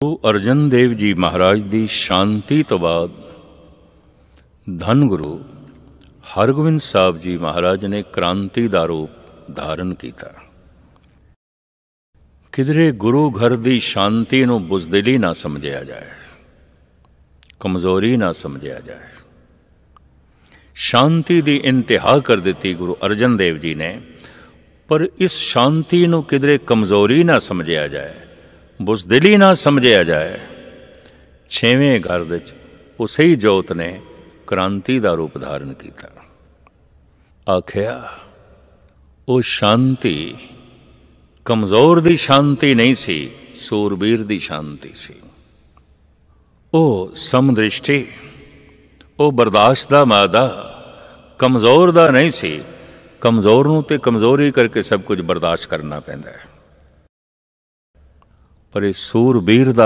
ਗੁਰੂ ਅਰਜਨ ਦੇਵ ਜੀ ਮਹਾਰਾਜ ਦੀ ਸ਼ਾਂਤੀ ਤੋਂ ਬਾਅਦ ਧੰਨ ਗੁਰੂ ਹਰਗੋਬਿੰਦ ਸਾਹਿਬ ਜੀ ਮਹਾਰਾਜ ਨੇ ਕ੍ਰਾਂਤੀ ਦਾ ਰੂਪ ਧਾਰਨ ਕੀਤਾ। ਕਿਧਰੇ ਗੁਰੂ ਘਰ ਦੀ ਸ਼ਾਂਤੀ ਨੂੰ ਬੁਜ਼ਦਿਲੀ ਨਾ ਸਮਝਿਆ ਜਾਏ, ਕਮਜ਼ੋਰੀ ਨਾ ਸਮਝਿਆ ਜਾਏ। ਸ਼ਾਂਤੀ ਦੀ ਇੰਤਹਾ ਕਰ ਦਿੱਤੀ ਗੁਰੂ ਅਰਜਨ ਦੇਵ ਜੀ ਨੇ, ਪਰ ਇਸ ਸ਼ਾਂਤੀ ਨੂੰ ਕਿਧਰੇ ਕਮਜ਼ੋਰੀ ਨਾ ਸਮਝਿਆ ਜਾਏ ਬੁਜ਼ਦਿਲੀ ਨਾ ਸਮਝਿਆ ਜਾਏ। ਛੇਵੇਂ ਘਰ ਵਿੱਚ ਉਸੇ ਹੀ ਜੋਤ ਨੇ ਕ੍ਰਾਂਤੀ ਦਾ ਰੂਪ ਧਾਰਨ ਕੀਤਾ। ਆਖਿਆ, ਉਹ ਸ਼ਾਂਤੀ, ਕਮਜ਼ੋਰ ਦੀ ਸ਼ਾਂਤੀ ਨਹੀਂ ਸੀ, ਸੂਰਬੀਰ ਦੀ ਸ਼ਾਂਤੀ ਸੀ। ਉਹ ਸਮਦ੍ਰਿਸ਼ਟੀ, ਉਹ ਬਰਦਾਸ਼ਤ ਦਾ ਮਾਦਾ, ਕਮਜ਼ੋਰ ਦਾ ਨਹੀਂ ਸੀ, ਕਮਜ਼ੋਰ ਨੂੰ ਤੇ ਕਮਜ਼ੋਰੀ ਕਰਕੇ ਸਭ ਕੁਝ ਬਰਦਾਸ਼ਤ ਕਰਨਾ ਪੈਂਦਾ ਹੈ। ਪਰ ਇਹ ਸੂਰਬੀਰ ਦਾ